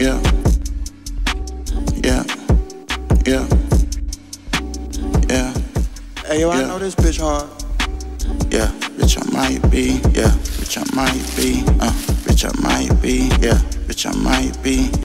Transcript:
Yeah. Yeah. Yeah. Yeah. Hey, yo, I know this bitch hard. Yeah. Bitch, I might be. Yeah. Bitch, I might be. Uh. Bitch, I might be. Yeah. Bitch, I might be.